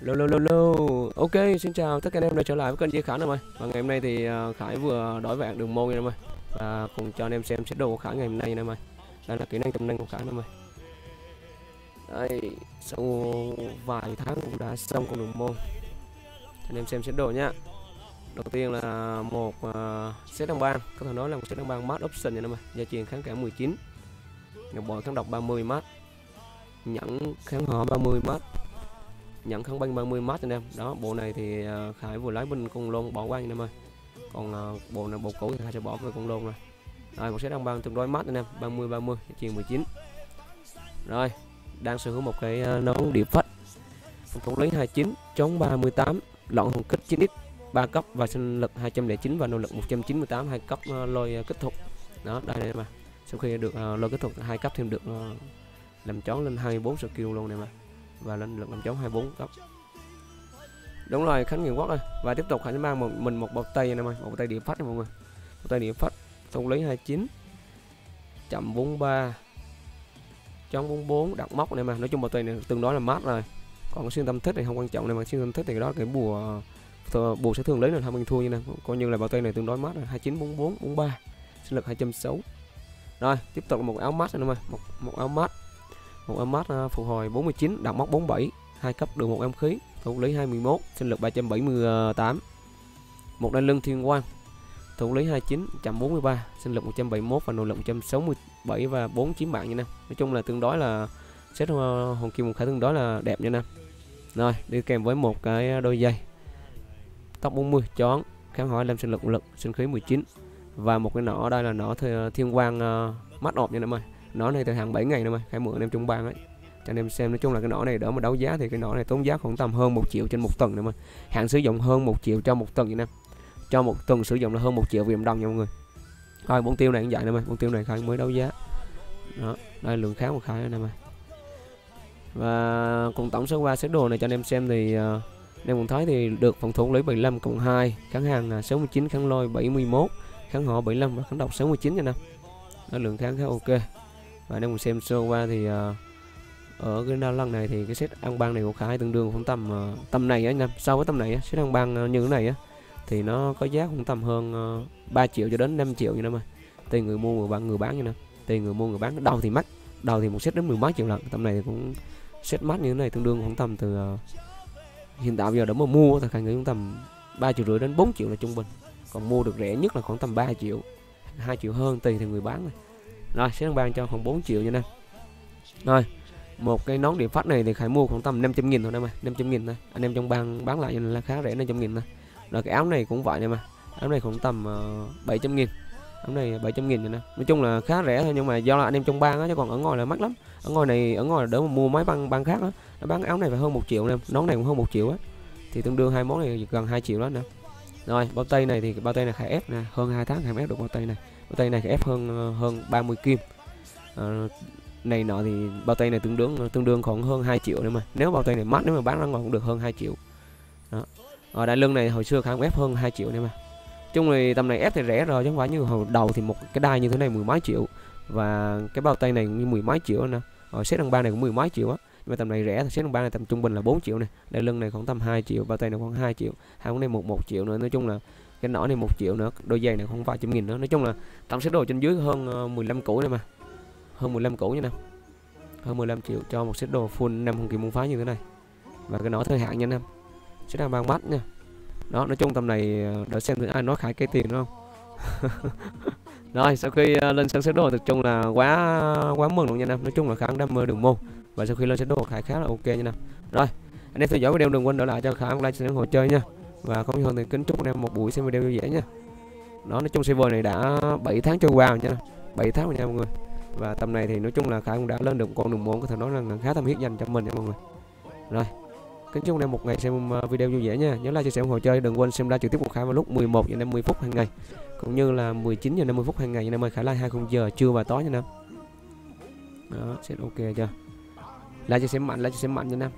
Lô lô lô lô. Ok xin chào tất cả anh em đã trở lại với kênh Di Khải em ơi Và ngày hôm nay thì à, Khải vừa đổi vạn đường môn nha em ơi Và cùng cho anh em xem xét đồ của Khải ngày hôm nay nha em ơi Đây là kỹ năng tâm năng của Khải em ơi Đây Sau vài tháng cũng đã xong con đường môn. Cho anh em xem xét đồ nhá Đầu tiên là một à, uh, set đăng bang. Có thể nói là một set đăng bang mát option nha em ơi Gia truyền kháng cả 19 Ngọc bội kháng độc 30 mát. Nhẫn kháng họ 30 mát nhận kháng banh 30 mát anh em. Đó bộ này thì uh, khải vừa lấy bên con lôn bỏ qua anh em ơi. Còn uh, bộ này bộ cũ thì khải sẽ bỏ về con lôn rồi. Rồi một set đăng băng tương đối mát anh em 30 30 chiều 19 rồi đang sở hữu một cái uh, nón điệp phách. Phòng thủ lý 29 chống 38 lọn hồng kích 9x 3 cấp và sinh lực 209 và nỗ lực 198 hai cấp uh, lôi uh, kích thuật. Đó đây này mà. Sau khi được uh, lôi kích thuật hai cấp thêm được uh, làm chón lên 24 skill luôn này mà và lên lực làm chống 24 cấp đúng rồi khánh nguyễn quốc ơi. Và tiếp tục khánh mang một, mình một bọc tay này ơi một tay địa phách nha mọi người. Một tay địa phách thông lý 29 chậm 43 chống 44 đặt móc này mà nói chung bọc tay này tương đối là mát rồi. Còn xuyên tâm thích thì không quan trọng này mà xuyên tâm thích thì cái đó cái bùa bùa sẽ thường lấy là hai mình thua như này. Coi như là bao tay này tương đối mát rồi. 29 44 43 sinh lực 206 rồi tiếp tục một áo mát này mà một một áo mát một em mát à, phục hồi 49 đặt móc 47 hai cấp được một em khí thủ lý 21 sinh lực 378 một đai lưng thiên quang thủ lý 29 143 sinh lực 171 và nội lực 167 và 4 chiếm bạn như nè nói chung là tương đối là set ờ, hồng kim một khá tương đối là đẹp như nè rồi đi kèm với một cái đôi dây tóc 40 chón kháng hỏi làm sinh lực lực sinh khí 19 và một cái nỏ đây là nỏ thiên quang uh, mắt ọp nha em ơi nỏ này thời hạn 7 ngày nữa mà hãy mượn anh em trung bang ấy. Cho anh em xem nói chung là cái nỏ này đỡ mà đấu giá thì cái nỏ này tốn giá khoảng tầm hơn một triệu trên một tuần nữa mà. Hạn sử dụng hơn một triệu cho một tuần vậy nè. Cho một tuần sử dụng là hơn một triệu vì đồng nha mọi người. Thôi bốn tiêu này cũng vậy nè mà bốn tiêu này khai mới đấu giá. Đó đây lượng kháng một khai nè mà. Và cùng tổng số qua set đồ này cho anh em xem thì uh, em cũng thấy thì được phòng thủ lấy 75 cộng 2 kháng hàng là 69 kháng lôi 71 kháng họ 75 và kháng độc 69 nha nè. Đó, lượng kháng khá ok và nếu mình xem sơ qua thì uh, ở cái đa lăng này thì cái set ăn băng này của khá tương đương khoảng tầm uh, tầm này á em. So với tầm này á set ăn băng uh, ờ, như thế này á thì nó có giá cũng tầm hơn uh, 3 triệu cho đến 5 triệu như đó mà tùy người mua người bán người bán như nè tùy người mua người bán. Đầu thì mắc đầu thì một set đến mười mấy triệu lần tầm này thì cũng set mắt như thế này tương đương khoảng tầm từ uh, hiện tại giờ đã mà mua thì khả nghĩ cũng tầm 3 triệu rưỡi đến 4 triệu là trung bình. Còn mua được rẻ nhất là khoảng tầm 3 triệu 2 triệu hơn tùy theo người bán này rồi sẽ ban cho khoảng 4 triệu nha nè rồi một cái nón điện phát này thì khải mua khoảng tầm 500 nghìn thôi nè mà 500 nghìn thôi. Anh em trong bang bán lại là khá rẻ 500 nghìn thôi. Rồi cái áo này cũng vậy nè mà áo này khoảng tầm ờ, uh, 700 nghìn. Áo này 700 nghìn nè nói chung là khá rẻ thôi nhưng mà do là anh em trong bang á chứ còn ở ngoài là mắc lắm. Ở ngoài này ở ngoài đỡ mà mua mấy băng băng khác á. Nó bán áo này phải hơn một triệu nè nón này cũng hơn một triệu á. Thì tương đương hai món này gần 2 triệu đó nè rồi bao tay này thì bao tay này khải ép nè hơn hai tháng khải ép được bao tay này bao tay này ép hơn hơn 30 kim. À, này nọ thì bao tay này tương đương tương đương khoảng hơn 2 triệu nữa mà. Nếu bao tay này mát nếu mà bán ra ngoài cũng được hơn 2 triệu. Đó. Ở đại lưng này hồi xưa kháng ép hơn 2 triệu nữa mà. Chung thì tầm này ép thì rẻ rồi chứ không phải như hồi đầu thì một cái đai như thế này mười mấy triệu. Và cái bao tay này như mười mấy triệu nè. Ở xếp đằng ba này cũng mười mấy triệu á. Nhưng mà tầm này rẻ thì xếp đằng ba này tầm trung bình là 4 triệu này đại lưng này khoảng tầm 2 triệu bao tay này khoảng 2 triệu. Hai con này một một triệu nữa. Nói chung là cái nỏ này một triệu nữa đôi giày này không vài trăm nghìn nữa. Nói chung là tổng set đồ trên dưới hơn ờ, 15 củ này mà. Hơn 15 củ như nào. Hơn 15 triệu cho một set đồ full năm hung kỳ môn phái như thế này. Và cái nỏ thời hạn nha em. Sẽ đang bằng mắt nha. Đó nói chung tầm này ờ, xem thử ai nói khải cây tiền đúng không? Rồi sau khi ờ, lên sân set đồ thực chung là quá quá mừng luôn nha nam, nói chung là kháng đam mê đường môn. Và sau khi lên set đồ khải khá là ok nha năm rồi anh em theo dõi video đừng quên đỡ lại cho khả like ủng hộ chơi nha và không hơn thì kính chúc anh em một buổi xem video vui vẻ nha. Đó, nói chung server này đã 7 tháng trôi qua rồi nha. 7 tháng rồi nha mọi người. Và tầm này thì nói chung là khải cũng đã lên được con đường môn có thể nói là khá tâm huyết dành cho mình nha mọi người. Rồi, kính chúc anh em một ngày xem ờ, video vui vẻ nha. Nhớ like, chia sẻ ủng hộ chơi, đừng quên xem live trực tiếp của khải vào lúc 11 giờ 50 phút hàng ngày. Cũng như là 19 giờ 50 phút hàng ngày nha em ơi, khải like 20 giờ trưa và tối nha nam đó sẽ ok chưa? Like, chia sẻ mạnh, like, chia sẻ mạnh nha nam